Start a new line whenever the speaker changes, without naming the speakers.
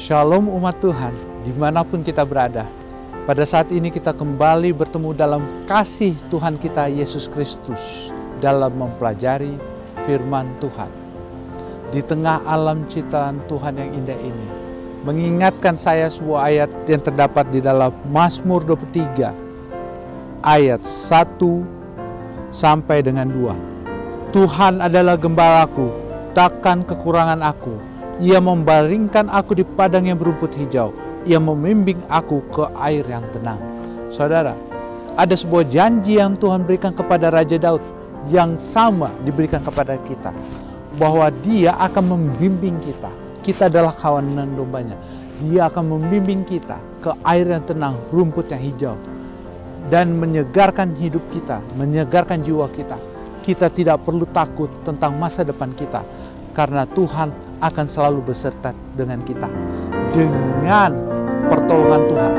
Shalom umat Tuhan, di mana pun kita berada. Pada saat ini kita kembali bertemu dalam kasih Tuhan kita Yesus Kristus dalam mempelajari firman Tuhan. Di tengah alam ciptaan Tuhan yang indah ini, mengingatkan saya sebuah ayat yang terdapat di dalam Mazmur 23 ayat 1 sampai dengan 2. Tuhan adalah gembalaku, takkan kekurangan aku. Ia membaringkan aku di padang yang berumput hijau. Ia membimbing aku ke air yang tenang. Saudara, ada sebuah janji yang Tuhan berikan kepada Raja Daud yang sama diberikan kepada kita. Bahwa dia akan membimbing kita. Kita adalah kawanan dombanya. Dia akan membimbing kita ke air yang tenang, rumput yang hijau. Dan menyegarkan hidup kita, menyegarkan jiwa kita. Kita tidak perlu takut tentang masa depan kita. Karena Tuhan akan selalu beserta dengan kita. Dengan pertolongan Tuhan.